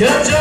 여자